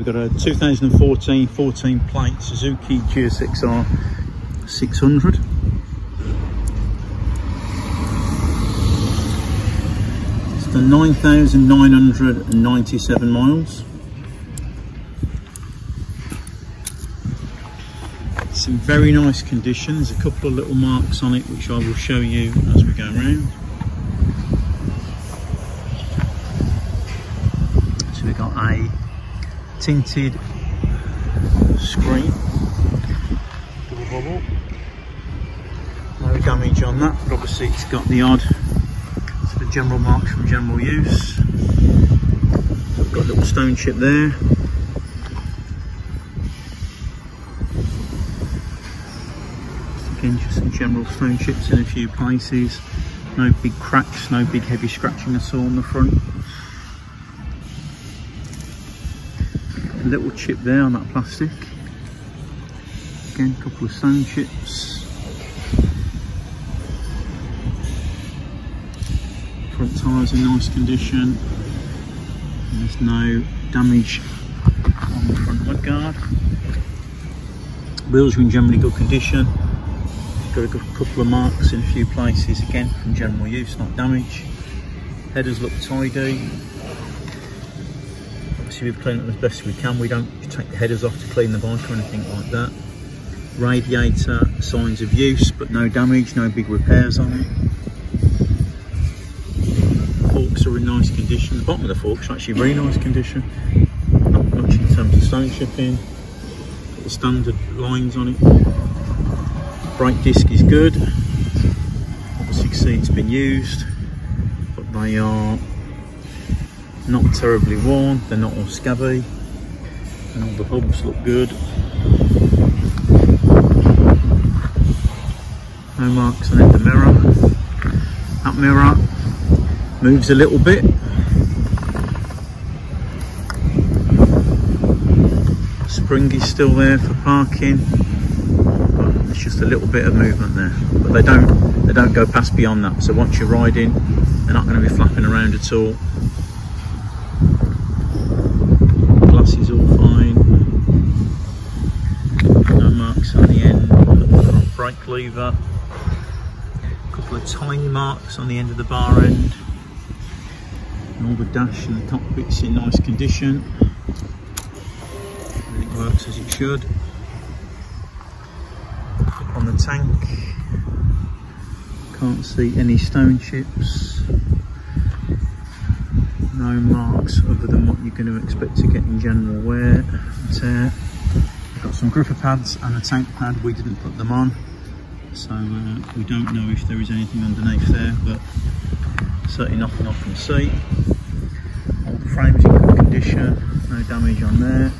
we've got a 2014 14 plate Suzuki GSXR 600. It's done 9,997 miles. It's in very nice condition. There's a couple of little marks on it which I will show you as we go around. So we've got a tinted screen. Double bubble. No damage on that, but obviously it's got the odd sort of general marks from general use. Got a little stone chip there. Again, just some general stone chips in a few places. No big cracks, no big heavy scratching at all on the front. A little chip there on that plastic. Again, a couple of stone chips. Front tyres in nice condition. And there's no damage on the front mudguard. Wheels are in generally good condition. Got a couple of marks in a few places again from general use, not damage. Headers look tidy. Obviously we've cleaned it as best we can. We don't take the headers off to clean the bike or anything like that. Radiator, signs of use, but no damage, no big repairs on it. Forks are in nice condition. The bottom of the forks are actually very nice condition. Not much in terms of stone chipping. Got the standard lines on it brake disc is good obviously you can see it's been used but they are not terribly worn they're not all scabby and all the hubs look good. No marks on the mirror. That mirror moves a little bit. Spring is still there for parking it's just a little bit of movement there. But they don't they don't go past beyond that so once you're riding they're not going to be flapping around at all glass is all fine no marks on the end of the front brake lever a couple of tiny marks on the end of the bar end and all the dash and the cockpit's in nice condition it works as it should on the tank. Can't see any stone chips. No marks other than what you're going to expect to get in general wear and tear. Got some gripper pads and a tank pad. We didn't put them on. So uh, we don't know if there is anything underneath there, but certainly nothing I can see. All the frames in good condition, no damage on there.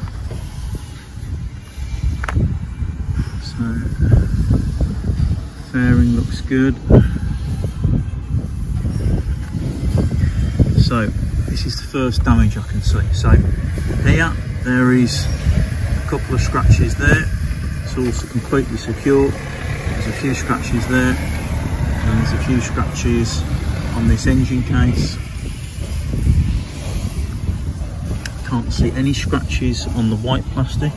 So fairing looks good so this is the first damage I can see so here there is a couple of scratches there it's also completely secure there's a few scratches there and there's a few scratches on this engine case. Can't see any scratches on the white plastic.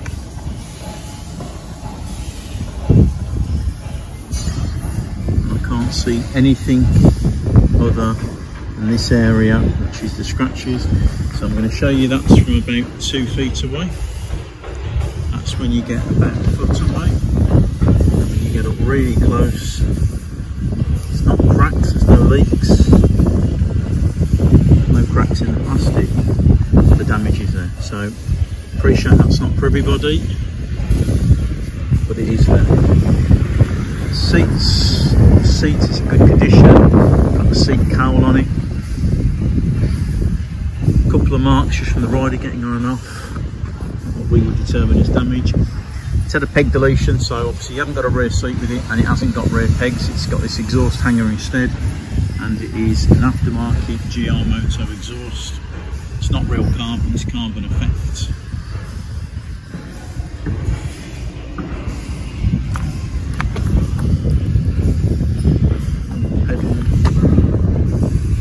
I can't see anything other than this area which is the scratches. So I'm going to show you that's from about two feet away. That's when you get about a foot away when you get up really close it's not cracks there's no leaks no cracks in the plastic the damage is there so appreciate that's not for everybody but it is there seats the seat is in good condition. Got the seat cowl on it. A couple of marks just from the rider getting on and off. What we would determine as damage. Had a peg deletion, so obviously you haven't got a rear seat with it and it hasn't got rear pegs. It's got this exhaust hanger instead. And it is an aftermarket GR Moto exhaust. It's not real carbon, it's carbon effect.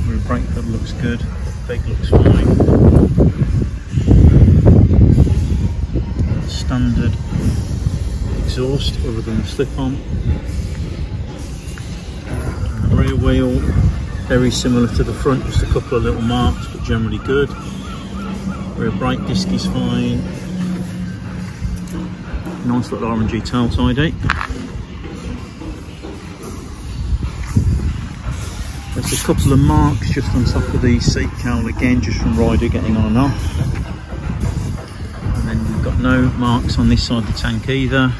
Rear brake that looks good, big looks fine. Exhaust other than the slip-on. Uh, rear wheel, very similar to the front, just a couple of little marks, but generally good. Rear brake disc is fine. Nice little orangey tail tidy. Eh? There's a couple of marks just on top of the seat cowl again, just from rider getting on and off. And then we've got no marks on this side of the tank either.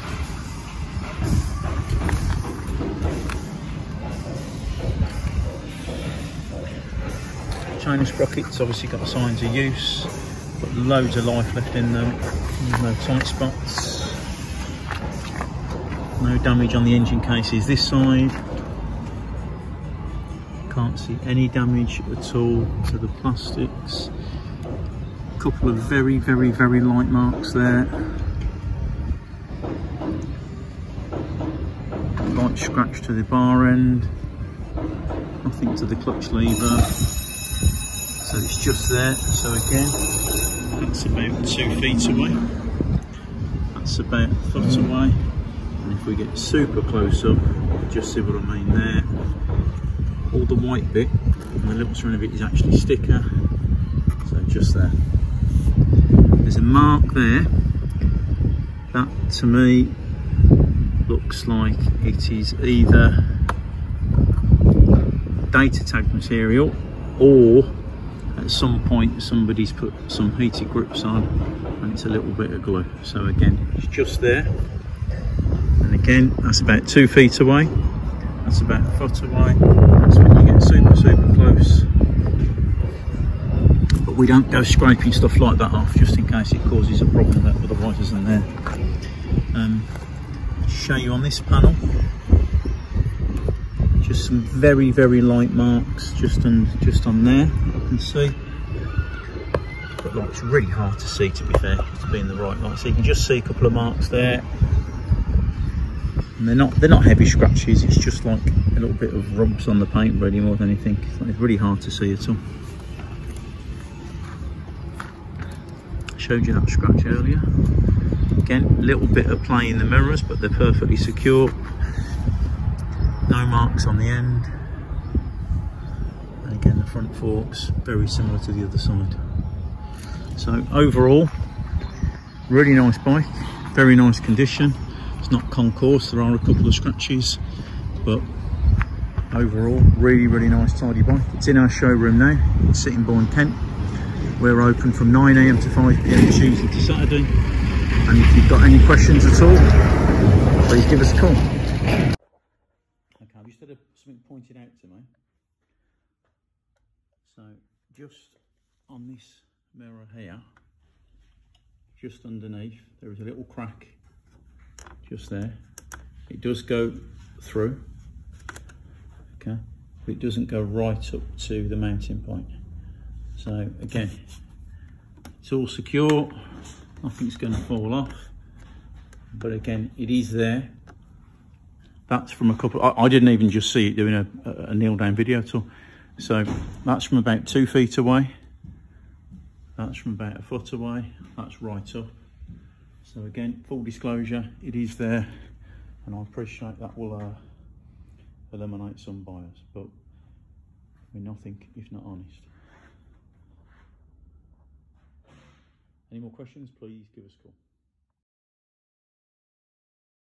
Sprockets obviously got signs of use, got loads of life left in them, no tight spots. No damage on the engine cases this side. Can't see any damage at all to the plastics. A couple of very very very light marks there. Light scratch to the bar end. Nothing to the clutch lever so it's just there so again that's about two feet away. That's about a foot away. And if we get super close up just see what I mean there. All the white bit and the little strand of it is actually sticker. So just there. There's a mark there. That to me looks like it is either data tag material or at some point somebody's put some heated grips on and it's a little bit of glue. So again it's just there. And again that's about two feet away. That's about a foot away. That's when you get super super close. But we don't go scraping stuff like that off just in case it causes a problem that otherwise isn't there. Um, show you on this panel. Just some very very light marks just on just on there can see. But like it's really hard to see to be fair to be in the right light. So you can just see a couple of marks there. And they're not they're not heavy scratches it's just like a little bit of rubs on the paint really more than anything. It's really hard to see at all. Showed you that scratch earlier. Again little bit of play in the mirrors but they're perfectly secure. No marks on the end and again the front forks very similar to the other side so overall really nice bike very nice condition it's not concours, there are a couple of scratches, but overall, really, really nice tidy bike. It's in our showroom now, it's Sittingbourne, Kent. We're open from 9am to 5pm Tuesday to Saturday. And if you've got any questions at all, please give us a call. Okay, I've you had something pointed out to me. So just on this mirror here, just underneath, there is a little crack just there. It does go through, okay, but it doesn't go right up to the mounting point. So again, it's all secure, nothing's going to fall off, but again, it is there. That's from a couple, I, I didn't even just see it doing a, a kneel down video at all. So that's from about two feet away. That's from about a foot away. That's right up. So again, full disclosure, it is there and I appreciate that will uh, eliminate some bias, but we're nothing if not honest. Any more questions, please give us a call.